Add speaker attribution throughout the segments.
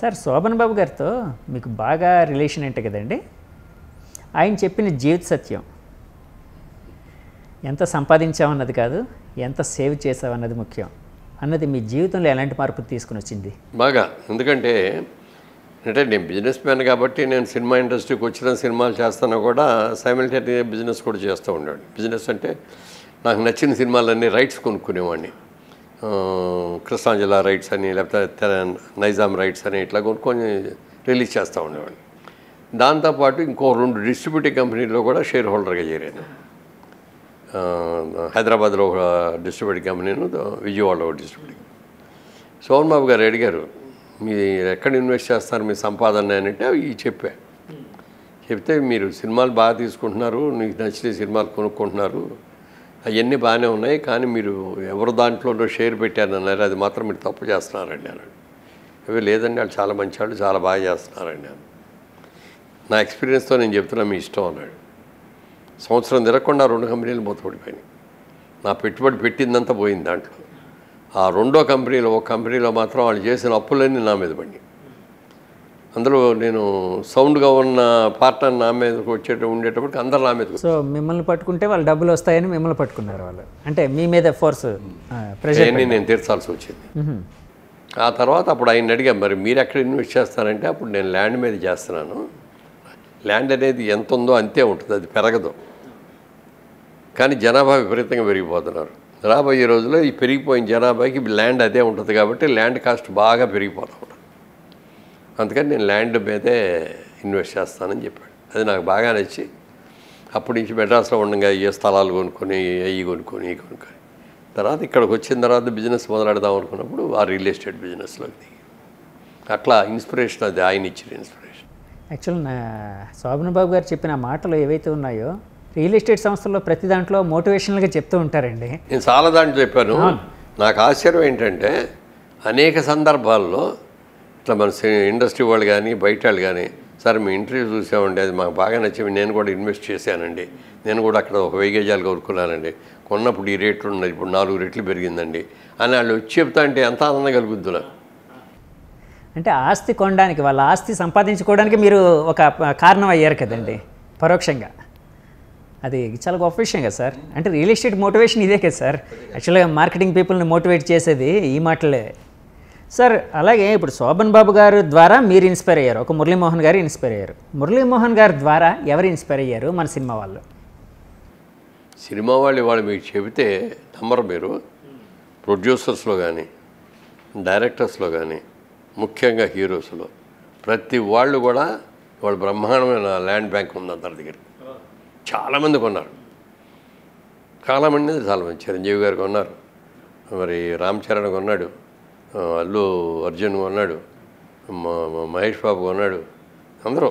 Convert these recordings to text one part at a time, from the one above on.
Speaker 1: Sir Shobhan బాబు గారితో మీకు బాగా రిలేషన్ ఏంటి కదండి? ఆయన చెప్పిన జీవిత సత్యం. ఎంత సంపాదించామన్నది కాదు ఎంత సేవ్ చేసామన్నది ముఖ్యం. అన్నది మీ జీవితంలో ఎలాంటి మార్పు తీసుకుని వచ్చింది?
Speaker 2: బాగా. ఎందుకంటే అంటే నేను బిజినెస్ మ్యాన్ కాబట్టి నేను సినిమా ఇండస్ట్రీకి వచ్చిన సినిమాలు చేస్తాను కూడా సైమిల్టేనియస్ బిజినెస్ కూడా చేస్తూ ఉండేవాడిని. బిజినెస్ అంటే నాకు నచ్చిన సినిమాలన్నీ రైట్స్ కొనుక్కునేవాడిని. ఆ, కృష్ణాంజల రైట్స్ అని లేకపోతే నైజాం రైట్స్ అని ఇట్లా కొనుక్కొని రిలీజ్ చేస్తూ ఉండేవాడిని దాంతోపాటు ఇంకో రెండు డిస్ట్రిబ్యూటింగ్ కంపెనీలో కూడా షేర్ హోల్డర్గా చేరాను. హైదరాబాద్లో ఒక డిస్ట్రిబ్యూటింగ్ కంపెనీను విజయవాడలో ఒక డిస్ట్రిబ్యూటింగ్ సోమన్ బాబు గారు అడిగారు మీ ఎక్కడ ఇన్వెస్ట్ చేస్తారు మీ సంపాదన? అని అంటే అవి చెప్పా. చెప్తే మీరు సినిమాలు బాగా తీసుకుంటున్నారు మీకు నచ్చిన సినిమాలు కొనుక్కుంటున్నారు అవన్నీ బాగానే ఉన్నాయి కానీ మీరు ఎవరు దాంట్లో షేర్ పెట్టారన్నారు అది మాత్రం మీరు తప్పు చేస్తున్నారండి అన్నాడు. అవి లేదండి వాళ్ళు చాలా మంచి వాళ్ళు చాలా బాగా చేస్తున్నారండి అన్నాడు. నా ఎక్స్పీరియన్స్తో నేను చెప్తున్నా మీ ఇష్టం అన్నాడు. సంవత్సరం తిరగకుండా రెండు కంపెనీలు మూతపడిపోయినాయి నా పెట్టుబడి పెట్టిందంతా పోయింది దాంట్లో. ఆ రెండో కంపెనీలో ఒక కంపెనీలో మాత్రం వాళ్ళు చేసిన అప్పులన్నీ నా మీద పడినాయి. అందులో నేను సౌండ్గా ఉన్న పార్ట్నర్ నా మీదకి వచ్చేట ఉండేటప్పటికి అందరు నా మీదకి
Speaker 1: సో మిమ్మల్ని పట్టుకుంటే వాళ్ళు డబ్బులు వస్తాయని మిమ్మల్ని పట్టుకున్నారు వాళ్ళు. అంటే మీ మీద ఫోర్స్ ప్రెషర్
Speaker 2: అవన్నీ నేను తీర్చాల్సి వచ్చింది. ఆ తర్వాత అప్పుడు ఆయన అడిగా మరి మీరు ఎక్కడ ఇన్వెస్ట్ చేస్తారంటే అప్పుడు నేను ల్యాండ్ మీద చేస్తున్నాను. ల్యాండ్ అనేది ఎంత ఉందో అంతే ఉంటుంది అది పెరగదు. కానీ జనాభా విపరీతంగా పెరిగిపోతున్నారు. రాబోయే రోజుల్లో ఈ పెరిగిపోయిన జనాభాకి ల్యాండ్ అదే ఉంటుంది కాబట్టి ల్యాండ్ కాస్ట్ బాగా పెరిగిపోతూ. అందుకని నేను ల్యాండ్ మీదే ఇన్వెస్ట్ చేస్తానని చెప్పాడు. అది నాకు బాగా నచ్చి అప్పటి నుంచి మెడ్రాస్లో ఉండగా ఏ స్థలాలు కొనుక్కొని అవి కొనుక్కొని కొనుక్కొని. తర్వాత ఇక్కడికి వచ్చిన తర్వాత బిజినెస్ మొదలెడదాం అనుకున్నప్పుడు ఆ రియల్ ఎస్టేట్ బిజినెస్లోకి దిగి. అట్లా ఇన్స్పిరేషన్ అది ఆయన ఇచ్చిన ఇన్స్పిరేషన్.
Speaker 1: యాక్చువల్ నా శోభన్ బాబు గారు చెప్పిన మాటలు ఏవైతే ఉన్నాయో రియల్ ఎస్టేట్ సంస్థల్లో ప్రతి దాంట్లో మోటివేషనల్గా చెప్తూ ఉంటారండి.
Speaker 2: నేను చాలా దాంట్లో చెప్పాను. నాకు ఆశ్చర్యం ఏంటంటే అనేక సందర్భాల్లో ఇట్లా మన ఇండస్ట్రీ వాళ్ళు కానీ బయట వాళ్ళు కానీ సార్ మీ ఇంటర్వ్యూ చూసామండి అది మాకు బాగా నచ్చింది నేను కూడా ఇన్వెస్ట్ చేశానండి. నేను కూడా అక్కడ ఒక వెయ్యి గజాలు కోరుకున్నానండి కొన్నప్పుడు ఈ రేట్లు ఉన్నది ఇప్పుడు నాలుగు రెట్లు పెరిగిందండి. అని వాళ్ళు వచ్చి చెప్తా అంటే ఎంత ఆనందం కలుగుద్దు
Speaker 1: అంటే ఆస్తి కొనడానికి వాళ్ళ ఆస్తి సంపాదించుకోవడానికి మీరు ఒక కారణం అయ్యారు కదండి పరోక్షంగా. అది చాలా గొప్ప విషయం కదా సార్. అంటే రియల్ ఎస్టేట్ మోటివేషన్ ఇదే కదా సార్. యాక్చువల్గా మార్కెటింగ్ పీపుల్ని మోటివేట్ చేసేది ఈ మాటలే. సార్ అలాగే ఇప్పుడు శోభన్ బాబు గారు ద్వారా మీరు ఇన్స్పైర్ అయ్యారు. ఒక మురళీమోహన్ గారు ఇన్స్పైర్ అయ్యారు. మురళీమోహన్ గారి ద్వారా ఎవరు ఇన్స్పైర్ అయ్యారు మన సినిమా వాళ్ళు?
Speaker 2: సినిమా వాళ్ళు వాళ్ళు మీకు చెబితే నమ్మరు మీరు. ప్రొడ్యూసర్స్లో కానీ డైరెక్టర్స్లో కానీ ముఖ్యంగా హీరోస్లో ప్రతి వాళ్ళు కూడా వాళ్ళు బ్రహ్మాండమైన ల్యాండ్ బ్యాంక్ ఉంది అందరి దగ్గర. చాలామంది కొన్నారు. చాలామంది చాలామంది చిరంజీవి గారు కొన్నారు. మరి రామ్ చరణ్ కొన్నాడు. అల్లు అర్జున్ కొన్నాడు మహేష్ బాబు కొన్నాడు అందరూ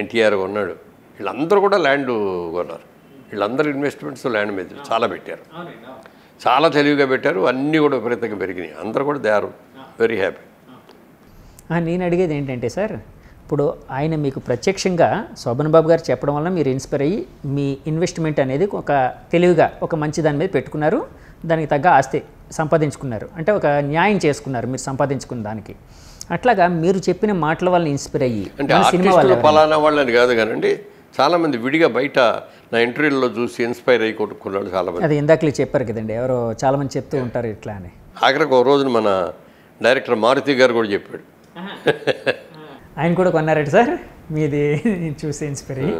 Speaker 2: ఎన్టీఆర్ కొన్నాడు. వీళ్ళందరూ కూడా ల్యాండ్ కొన్నారు. వీళ్ళందరూ ఇన్వెస్ట్మెంట్స్ ల్యాండ్ మీద చాలా పెట్టారు. చాలా తెలివిగా పెట్టారు అన్నీ కూడా విపరీతంగా పెరిగినాయి. అందరూ కూడా దే ఆర్ వెరీ హ్యాపీ.
Speaker 1: నేను అడిగేది ఏంటంటే సార్ ఇప్పుడు ఆయన మీకు ప్రత్యక్షంగా శోభన్ బాబు గారు చెప్పడం వల్ల మీరు ఇన్స్పైర్ అయ్యి మీ ఇన్వెస్ట్మెంట్ అనేది ఒక తెలివిగా ఒక మంచి దాని మీద పెట్టుకున్నారు. దానికి తగ్గ ఆస్తి సంపాదించుకున్నారు. అంటే ఒక న్యాయం చేసుకున్నారు మీరు సంపాదించుకున్న దానికి. అట్లాగా మీరు చెప్పిన మాటల వల్ల ఇన్స్పైర్ అయ్యి సినిమా వాళ్ళు
Speaker 2: ఫలానా వాళ్ళని కాదు కానండి చాలామంది విడిగా బయట నా ఇంటర్వ్యూలో చూసి ఇన్స్పైర్ అయ్యి కొట్టుకున్నాడు చాలామంది.
Speaker 1: అది ఇందాకలే చెప్పారు కదండి ఎవరో చాలామంది చెప్తూ ఉంటారు ఇట్లా అని.
Speaker 2: ఆఖరికి ఒక రోజున మన డైరెక్టర్ మారుతి గారు కూడా చెప్పాడు.
Speaker 1: ఆయన కూడా కొన్నారట సార్ మీది చూసి ఇన్స్పైర్ అయ్యి.